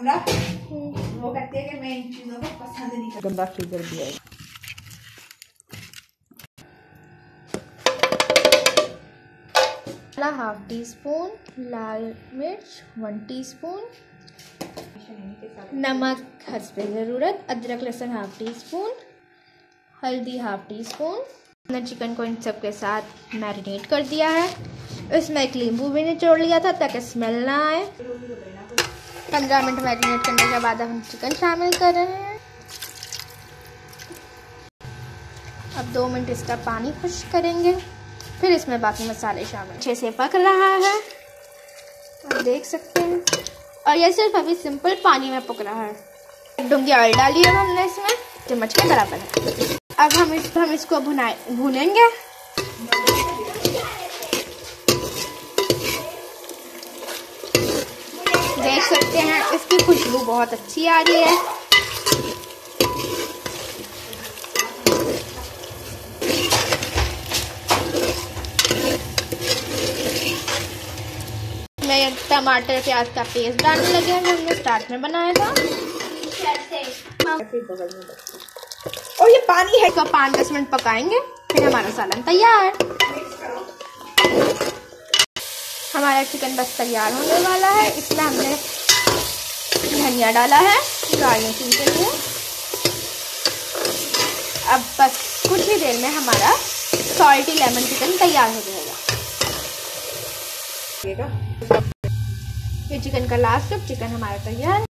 कमरा वो कहती है कि मैं इन चीज़ों को पसंद नहीं करती गंदा फिगर भी है हाफ़ टी स्पून लाल मिर्च वन टी स्पून नमक हंसपे ज़रूरत अदरक लहसुन हाफ़ टी स्पून हल्दी हाफ़ टी स्पून हमने चिकन को इन सब के साथ मैरिनेट कर दिया है। इसमें एक नींबू भी निचोड़ लिया था ताकि स्मेल ना आए। पंद्रह मिनट मैरिनेट करने के बाद हम चिकन शामिल कर रहे हैं। अब दो मिनट इसका पानी खुश करेंगे फिर इसमें बाकी मसाले शामिल। अच्छे से पक रहा है। आप देख सकते हैं। और यह सिर्फ़ अभी सिंपल पानी में पक रहा है। डूँगी ऑयल डाली है हमने इसमें चम्मच के बराबर है। अब हम इस हम इसको भुनाए भूनेंगे। देख सकते हैं, इसकी खुशबू बहुत अच्छी आ रही है। मैं टमाटर, प्याज का पेस्ट डालने लगे हैं हमने स्टार्ट में बनाया था। और ये पानी है, इसको पाँच दस मिनट पकाएँगे, फिर हमारा सालन तैयार। हमारा चिकन बस तैयार होने वाला है। इसमें हमने धनिया डाला है, गार्निशिंग के लिए। अब बस कुछ ही देर में हमारा सॉल्टी लेमन चिकन तैयार हो जाएगा। ये चिकन का लास्ट चिकन हमारा तैयार।